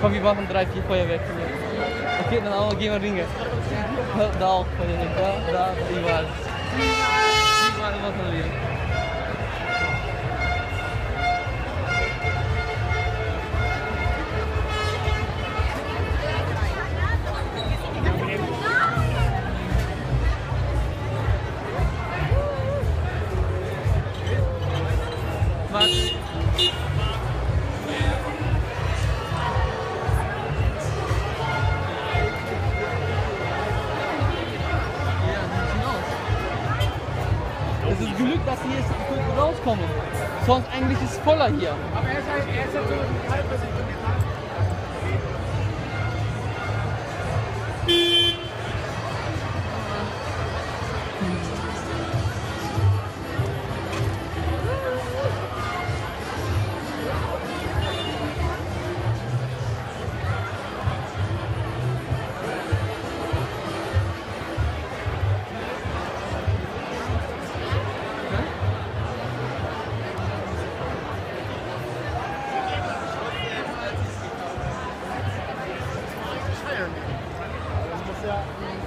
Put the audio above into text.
Komm, wir machen drei, vier Feuerwerke hier. Okay, dann auch, gehen wir Ringe. Da auch da, da, überall. Überall was man will. Es ist Glück, dass sie jetzt rauskommen. Sonst eigentlich ist es voller hier. Aber er ist halt, er ist halt so 下。嗯